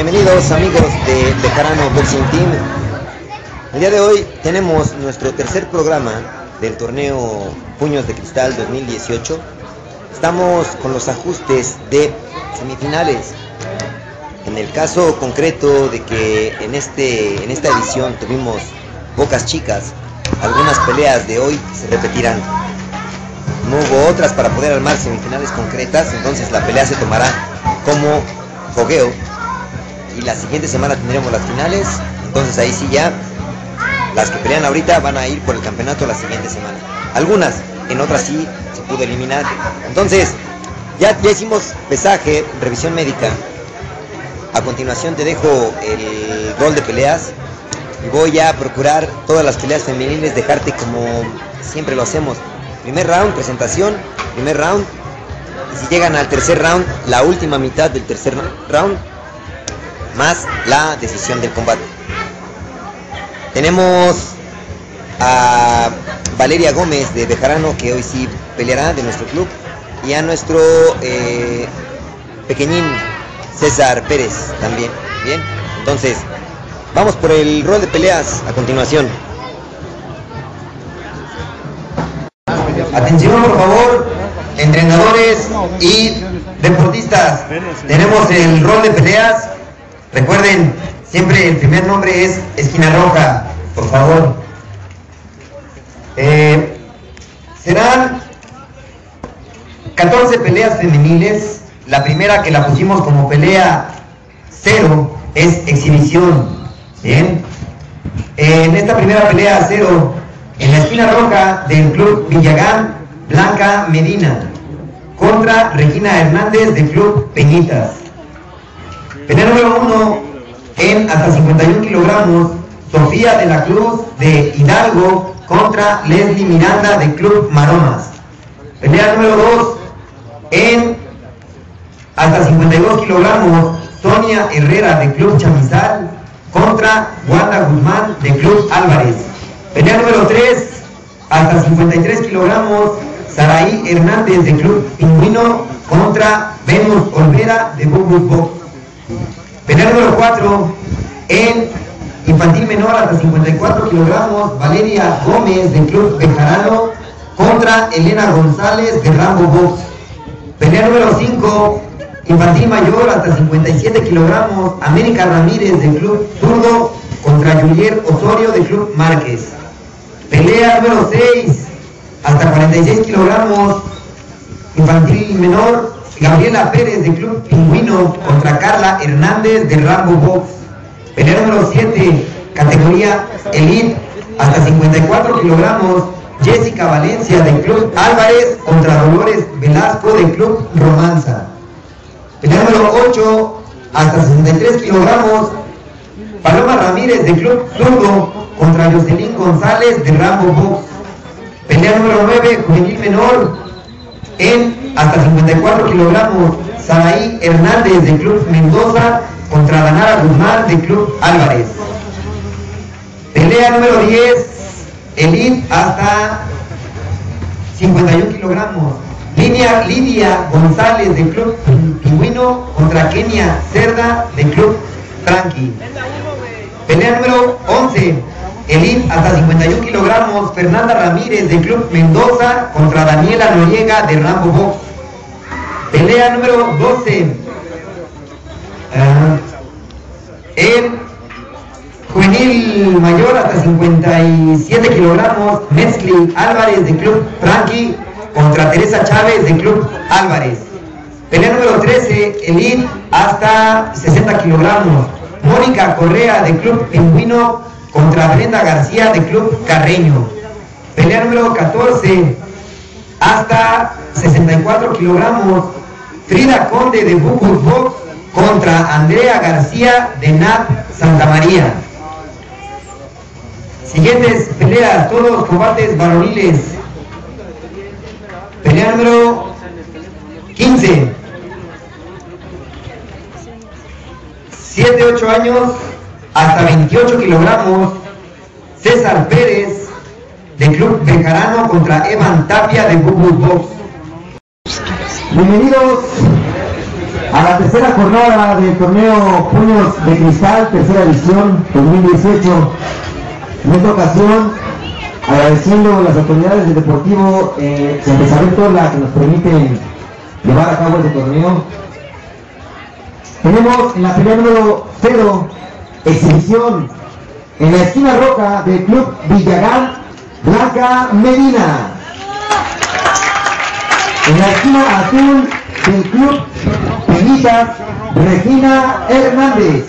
Bienvenidos amigos de Bejarano Boxing Team. El día de hoy tenemos nuestro tercer programa del torneo Puños de Cristal 2018. Estamos con los ajustes de semifinales. En el caso concreto de que en, este, en esta edición tuvimos pocas chicas, algunas peleas de hoy se repetirán. No hubo otras para poder armar semifinales concretas, entonces la pelea se tomará como fogueo y la siguiente semana tendremos las finales, entonces ahí sí ya las que pelean ahorita van a ir por el campeonato la siguiente semana. Algunas, en otras sí se pudo eliminar. Entonces, ya, ya hicimos pesaje, revisión médica. A continuación te dejo el rol de peleas voy a procurar todas las peleas femeniles dejarte como siempre lo hacemos. Primer round, presentación, primer round. Y si llegan al tercer round, la última mitad del tercer round, más la decisión del combate. Tenemos a Valeria Gómez de Bejarano, que hoy sí peleará de nuestro club, y a nuestro eh, pequeñín César Pérez también. Bien, entonces vamos por el rol de peleas a continuación. Atención, por favor, entrenadores y deportistas. Tenemos el rol de peleas. Recuerden, siempre el primer nombre es Esquina Roja, por favor. Eh, serán 14 peleas femeniles. La primera que la pusimos como pelea cero es exhibición. En esta primera pelea cero, en la esquina roja del club Villagán, Blanca Medina, contra Regina Hernández del club Peñitas. Pelea número uno en hasta 51 kilogramos, Sofía de la Cruz de Hidalgo contra Leslie Miranda del Club Maromas. Pelea número 2 en hasta 52 kilogramos, Sonia Herrera de Club Chamizal contra Wanda Guzmán de Club Álvarez. Pelea número 3 hasta 53 kilogramos, Saraí Hernández de Club Pingüino contra Venus Olvera de Bubus Box. Pelea número 4 en infantil menor hasta 54 kilogramos, Valeria Gómez del Club Bejarano contra Elena González de Rambo Box. Pelea número 5, infantil mayor hasta 57 kilogramos, América Ramírez del Club Zurdo contra Julier Osorio del Club Márquez. Pelea número 6, hasta 46 kilogramos, infantil menor, Gabriela Pérez del Club Pingüino contra Carla Hernández de Rambo Box. Pelea número 7, categoría Elite, hasta 54 kilogramos, Jessica Valencia del Club Álvarez contra Dolores Velasco del Club Romanza. Pelea número 8, hasta 63 kilogramos, Paloma Ramírez del Club Zurdo contra Jocelyn González de Rambo Box. Pelea número 9, juvenil menor, en hasta 54 kilogramos, Saraí Hernández del Club Mendoza contra Danara Guzmán del Club Álvarez. Pelea número 10, Elite hasta 51 kilogramos. Línea Lidia González del Club Pingüino contra Kenia Cerda del Club Tranqui. Pelea número 11, Elite hasta 51 kilogramos, Fernanda Ramírez del Club Mendoza contra Daniela Noriega de Rambo Box. Pelea número 12, uh, el juvenil mayor hasta 57 kilogramos, Mezcli Álvarez del Club Franqui contra Teresa Chávez del Club Álvarez. Pelea número 13, Elite hasta 60 kilogramos, Mónica Correa del Club Pingüino contra Brenda García del Club Carreño. Pelea número 14, hasta 64 kilogramos, Frida Conde de Bucus contra Andrea García de NAP Santa María. Siguientes peleas, todos combates varoniles. Pelea número 15. 7, 8 años hasta 28 kilogramos. César Pérez de Club Bejarano contra Evan Tapia de Bubu Box. Bienvenidos a la tercera jornada del torneo Puños de Cristal, tercera edición 2018. En esta ocasión, agradeciendo a las autoridades del Deportivo eh, San la que nos permiten llevar a cabo este torneo. Tenemos en la pelea número 0, exhibición en la esquina roca del Club Villagán, Blanca Medina. En la esquina azul del Club Peñitas, Regina Hernández.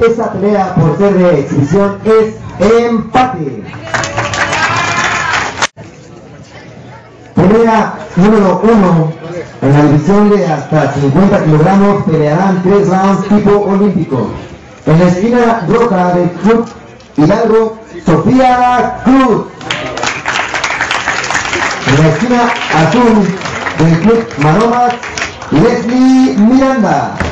Esa pelea por ser de exhibición es empate. Pelea número uno en la división de hasta 50 kilogramos pelearán tres rounds tipo olímpico. En la esquina roja del club Hidalgo, Sofía Cruz. En la esquina azul del club Maromas, Leslie Miranda.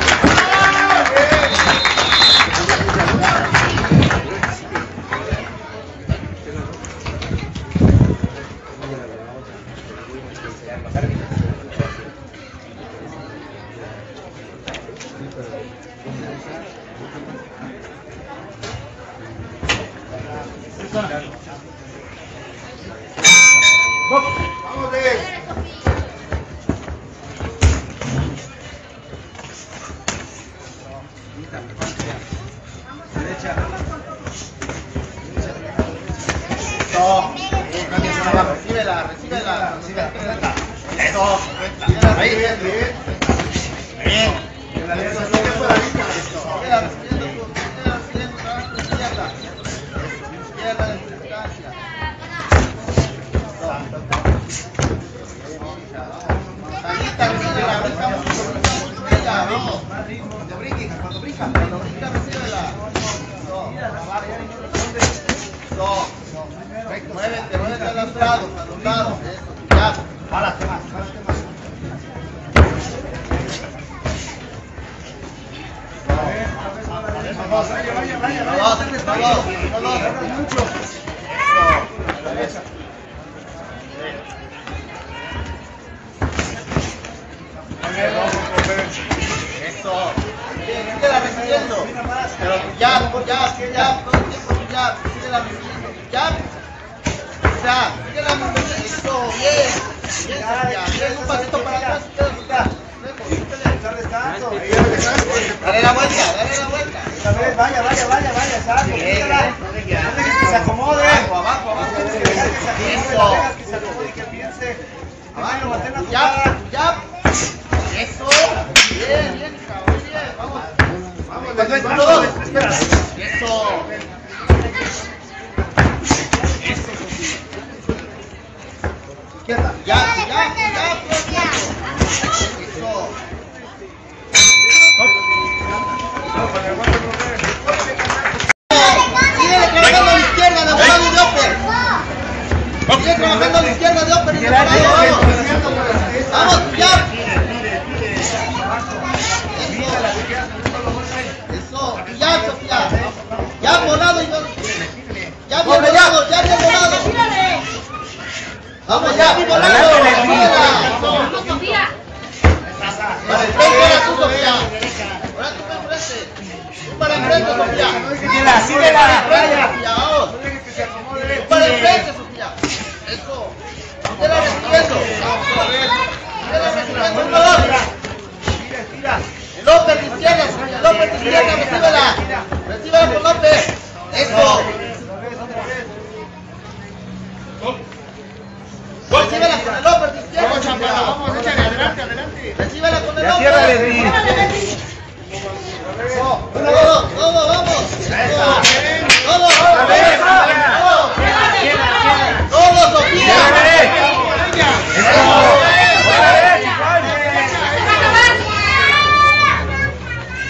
Muévete, muévete a los lados, a los lados. Ya, párate más, párate más. Vaya, vaya, vaya, vaya. Síguela recibiendo. Pero ya, ya, ya, todo el tiempo ya, síguela. Ya. Bien. Bien, un pasito para atrás. Dale la vuelta, dale la vuelta. Vaya, vaya, vaya, vaya, exacto. Que se acomode. Abajo, abajo, que se acomode, y que piense. Ya, ya. Eso. Bien, bien. Vamos. Vamos, uno, dos. Eso. Izquierda. Ya, ya, ya, ya. Eso. Sigue trabajando a la izquierda de volado y de Oper. Sigue trabajando a la izquierda de Oper y de volado. Vamos. Vamos, ya. Eso. Eso. Y ya, Sofía. Ya volado y volado. Ya bien volado, ya bien volado. Vamos, ya bien volado. Vamos, Sofía. Para el frente, ahora tú, Sofía. Ahora tú para el frente. Tú para el frente, Sofía. Síguela, síguela. Vaya. Sofía, vamos. Tú para el frente, Sofía. Eso. Síguela recibiendo. Síguela recibiendo. Uno, dos. López de izquierda, Sofía. López de izquierda, recíbela. Recíbela con López. Eso. Recíbela con el López de izquierda. Sofía. Vamos, échale, adelante, adelante. Recíbela con el Ya López. cierra, Leslie. Uno, dos, vamos, vamos. Eso. Todo, todo. Todo, Sofía.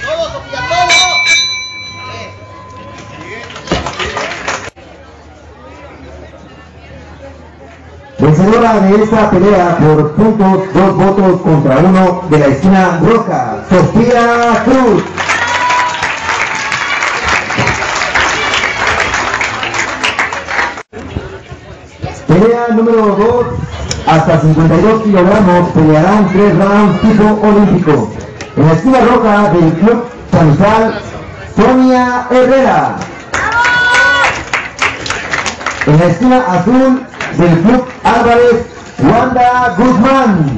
Todo, Sofía, todo. De esta pelea por puntos, dos votos contra uno de la esquina roja, Sofía Cruz. Pelea número 2, hasta 52 kilogramos, pelearán tres rounds tipo olímpico. En la esquina roja del Club Sanizal, Sonia Herrera. En la esquina azul del Club Álvarez, Wanda Guzmán.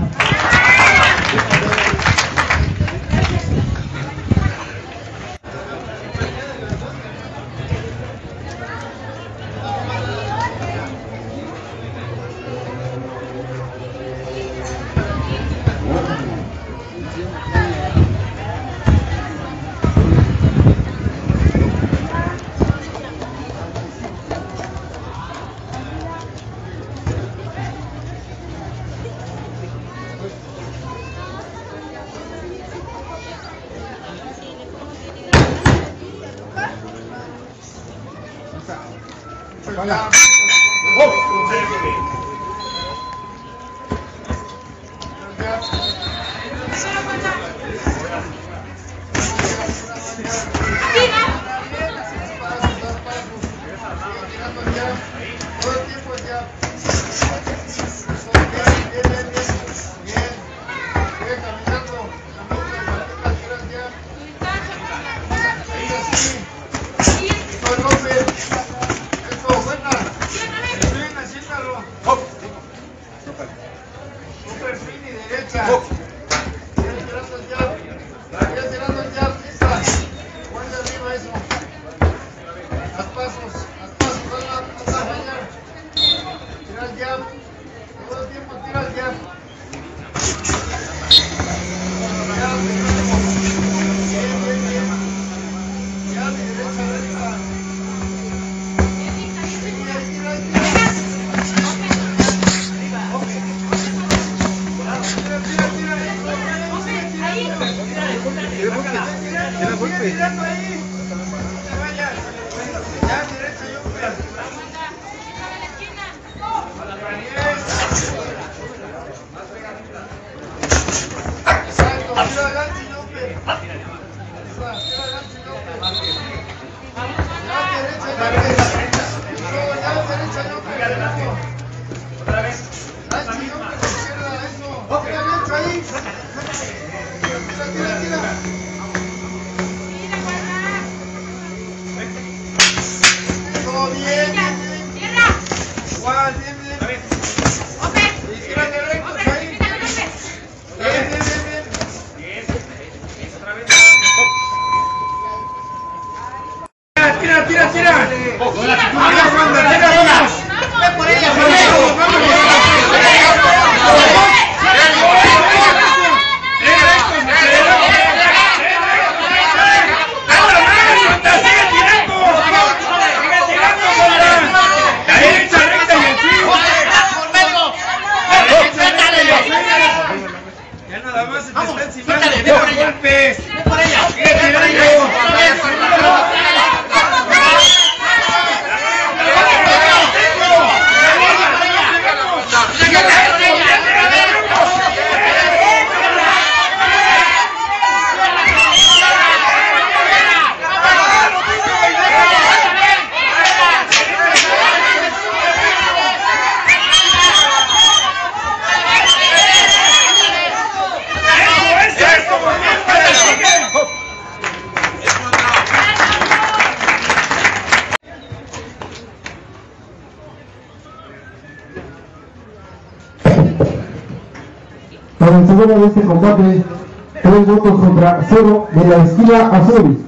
Cero de la esquina azul.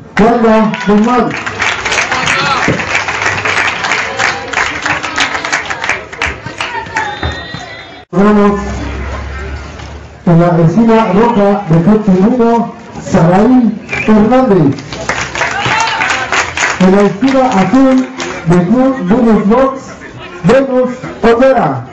Mal. Vamos en la esquina roja de coche 1, Saraí Hernández. En la esquina azul de Club Venus Box, Venus Otera.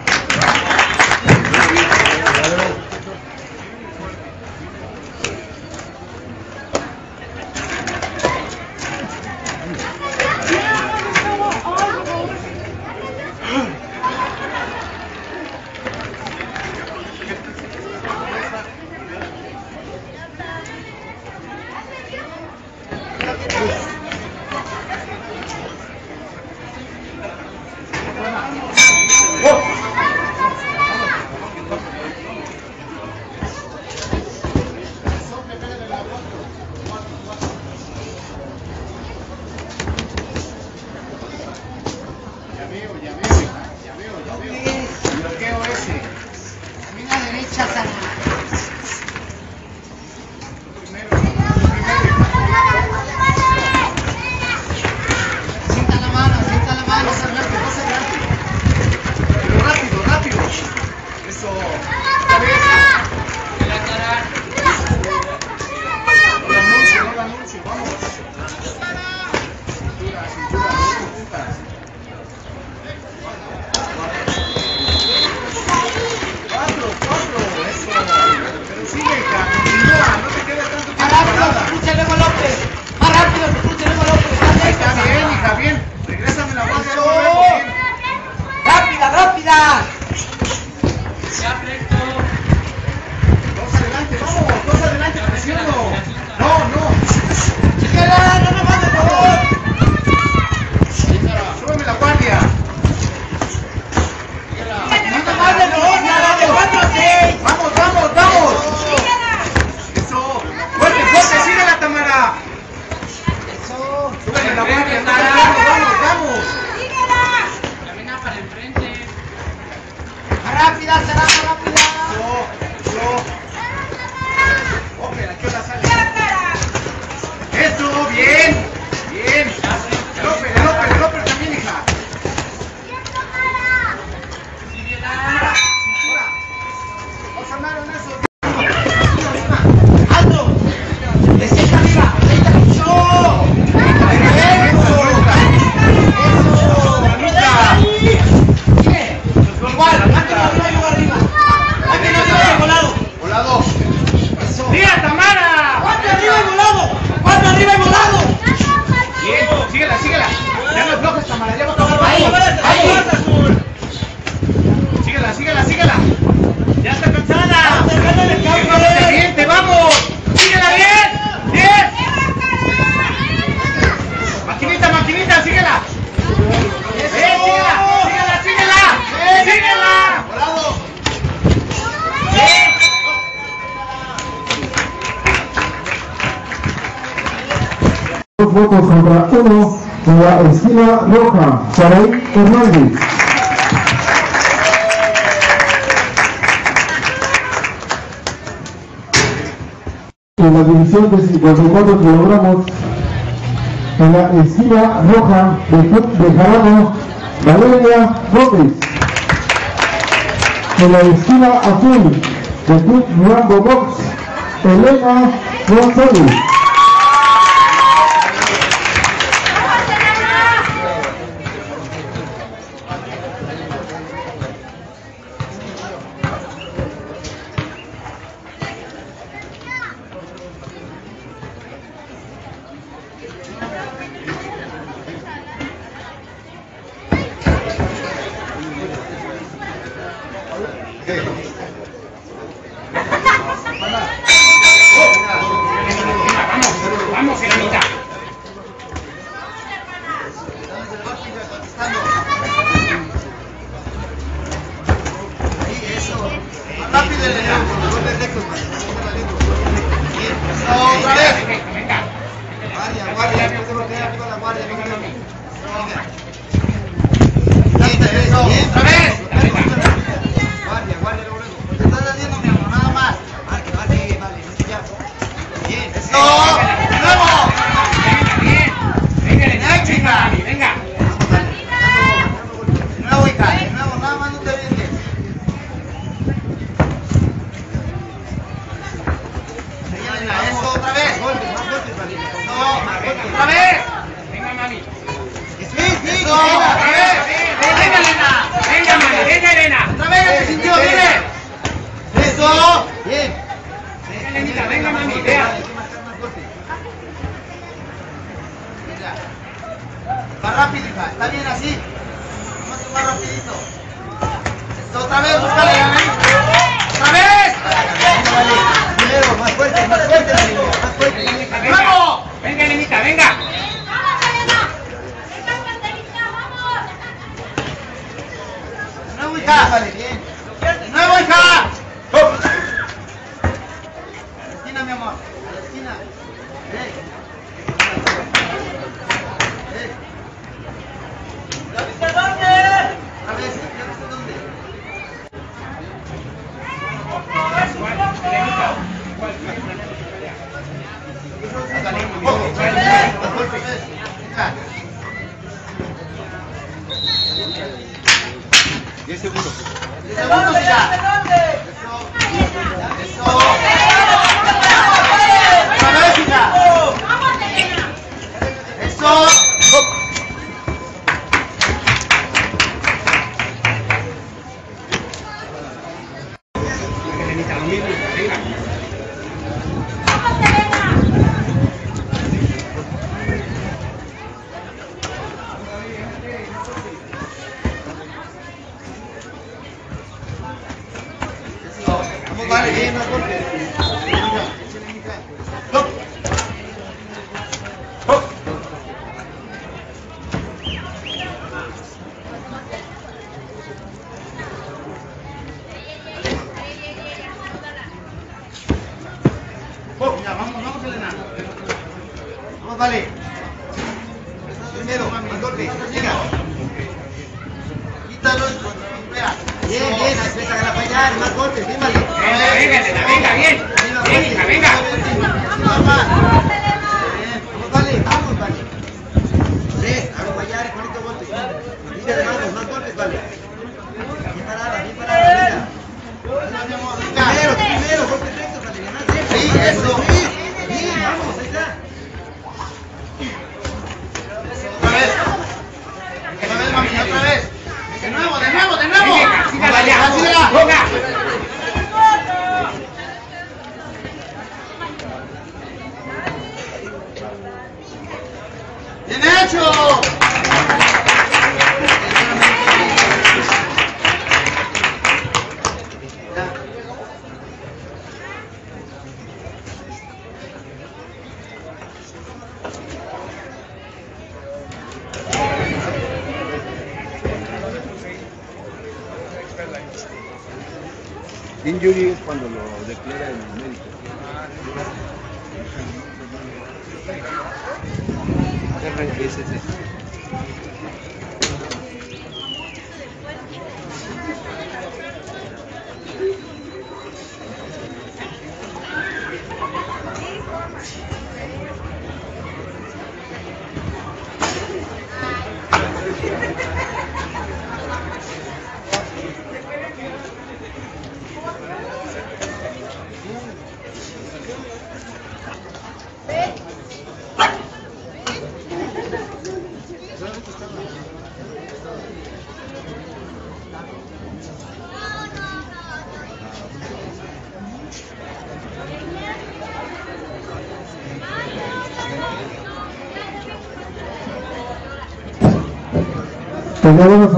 54 kilogramos. En la esquina roja de, de Jarano, Valeria Gómez. En la esquina azul del Club Rango Box, Elena González.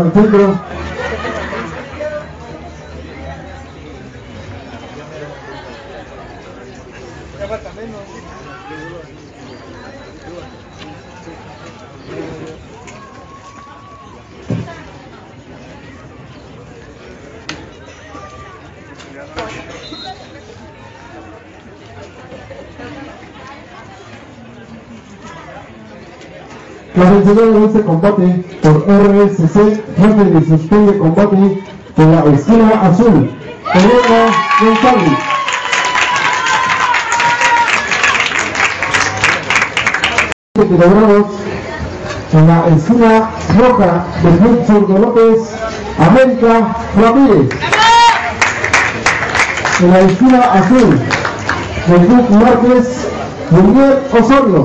Alejandro. luego ese combate por RSC, referee suspende combate por la esquina azul. Elena González. kilogramos en la esquina roja del Wilson de López, América Ramírez. En la esquina azul del Club Márquez, Miguel Osorio.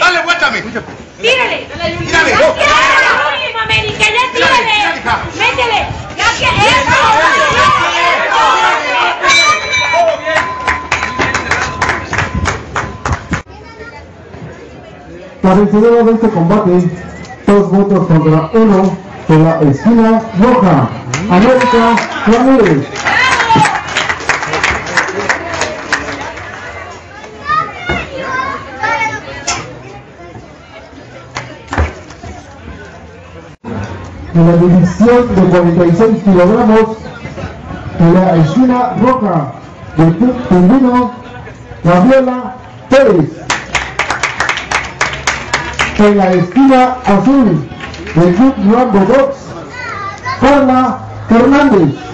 ¡Dale vuelta a ¡Tírale! ¡Tírale! América! Tírale! ¡Métele! ¡Gracias! el vencedora de este combate, dos votos contra uno, en la esquina roja, América Ramírez. en la división de 46 kilogramos de la Ayuna Roja del club Tumbino, Gabriela Pérez. En la esquina azul del Club Rambo Box, Carla Fernández.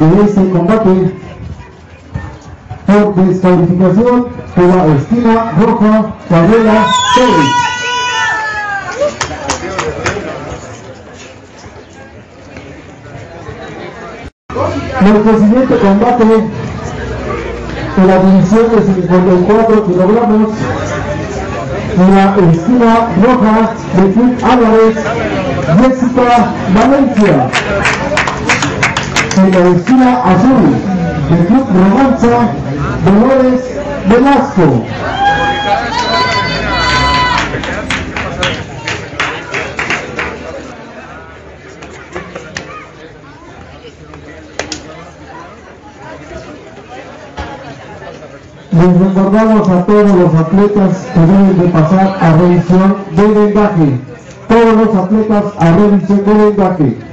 de este combate por descalificación la Esquina Roja Cabrera Torres. Nuestro siguiente combate en la división de 54 kilogramos en la esquina roja de Club Álvarez, Jessica Valencia en la esquina azul del Club Romanza Dolores Velasco. Les recordamos a todos los atletas que deben de pasar a revisión de lenguaje. Todos los atletas a revisión de lenguaje.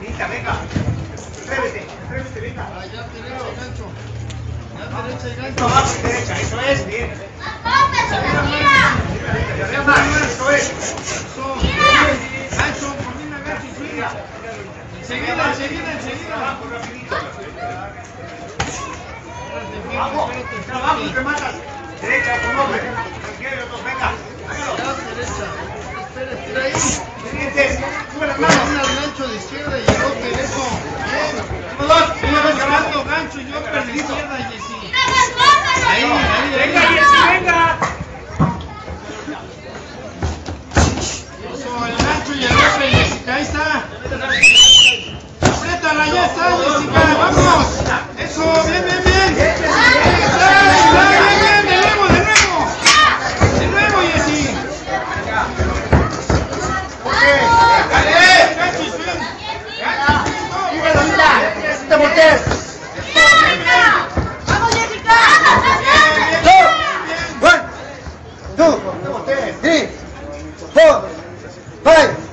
Pinta, venga. Atrévete, venga. Allá derecha y gancho. Ya derecha. Abajo derecha, eso es, bien. Eso. Eso. Enseguida. Abajo, espérate. rematas. Derecha, venga. Ya derecha. Espera, espera ahí. Pendientes, sube las Mano manos. al gancho de izquierda y el golpe de eso. Bien. Dos, dos, buscando abajo. gancho y upper de izquierda, Jessy. Ahí, ahí, venga, ahí. Jessy, venga. Eso, el gancho y el upper, Jessica. Ahí está. Apriétala, ya está, Jessica. Vamos. Eso, bien, bien, bien. Dale, bien, bien. Hey!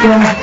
Contra cero